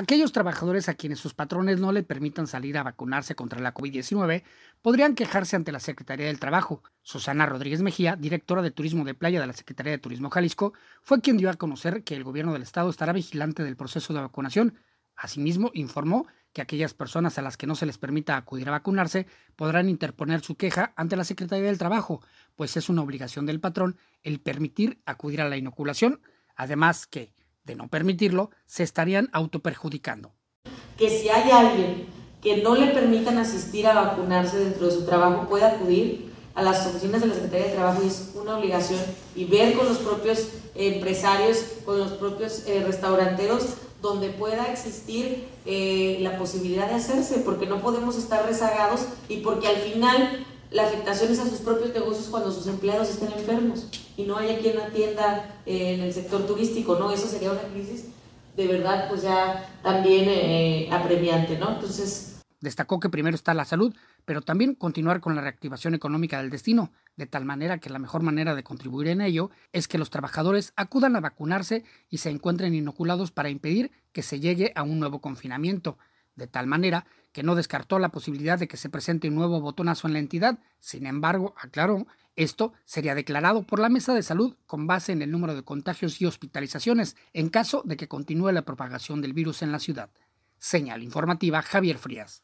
Aquellos trabajadores a quienes sus patrones no le permitan salir a vacunarse contra la COVID-19 podrían quejarse ante la Secretaría del Trabajo. Susana Rodríguez Mejía, directora de Turismo de Playa de la Secretaría de Turismo Jalisco, fue quien dio a conocer que el gobierno del estado estará vigilante del proceso de vacunación. Asimismo, informó que aquellas personas a las que no se les permita acudir a vacunarse podrán interponer su queja ante la Secretaría del Trabajo, pues es una obligación del patrón el permitir acudir a la inoculación, además que de no permitirlo, se estarían autoperjudicando. Que si hay alguien que no le permitan asistir a vacunarse dentro de su trabajo, pueda acudir a las oficinas de la Secretaría de Trabajo y es una obligación y ver con los propios empresarios, con los propios eh, restauranteros, donde pueda existir eh, la posibilidad de hacerse, porque no podemos estar rezagados y porque al final la afectación es a sus propios negocios cuando sus empleados estén enfermos y no haya quien atienda eh, en el sector turístico, ¿no? Eso sería una crisis de verdad, pues ya también eh, apremiante, ¿no? Entonces... Destacó que primero está la salud, pero también continuar con la reactivación económica del destino, de tal manera que la mejor manera de contribuir en ello es que los trabajadores acudan a vacunarse y se encuentren inoculados para impedir que se llegue a un nuevo confinamiento de tal manera que no descartó la posibilidad de que se presente un nuevo botonazo en la entidad. Sin embargo, aclaró, esto sería declarado por la Mesa de Salud con base en el número de contagios y hospitalizaciones en caso de que continúe la propagación del virus en la ciudad. Señal informativa Javier Frías.